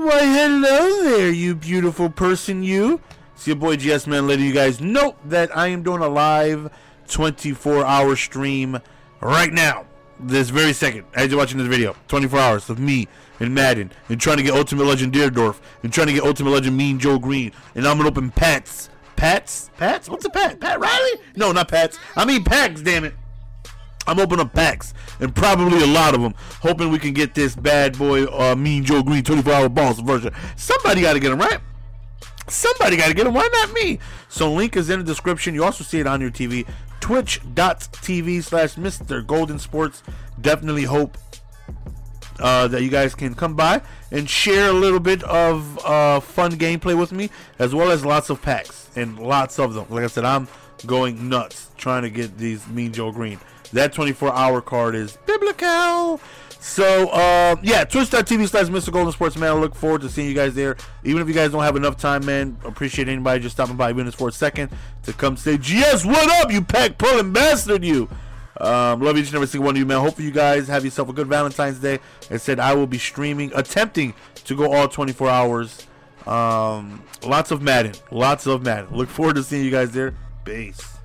Why, hello there, you beautiful person, you. It's your boy GS Man letting you guys know that I am doing a live 24 hour stream right now. This very second, as you're watching this video, 24 hours of me and Madden, and trying to get Ultimate Legend Dierdorf, and trying to get Ultimate Legend Mean Joe Greene, and I'm gonna open Pats. Pats? Pats? What's a Pat? Pat Riley? No, not Pats. I mean packs, damn it. I'm opening up packs, and probably a lot of them, hoping we can get this bad boy, uh, Mean Joe Greene 24 hour boss version. Somebody got to get him, right? Somebody got to get him. Why not me? So, link is in the description. You also see it on your TV. Twitch.tv slash Mr. Golden Sports. Definitely hope uh, that you guys can come by and share a little bit of uh, fun gameplay with me, as well as lots of packs and lots of them. Like I said, I'm going nuts trying to get these Mean Joe Greene. That 24 hour card is biblical. So, uh, yeah, twitch.tv slash Mr. Golden Sports, man. I look forward to seeing you guys there. Even if you guys don't have enough time, man, appreciate anybody just stopping by even just for a second to come say, GS, what up, you pack pulling bastard, you. Um, love each and every single one of you, man. Hopefully, you guys have yourself a good Valentine's Day. I said I will be streaming, attempting to go all 24 hours. Um, lots of Madden. Lots of Madden. Look forward to seeing you guys there. Peace.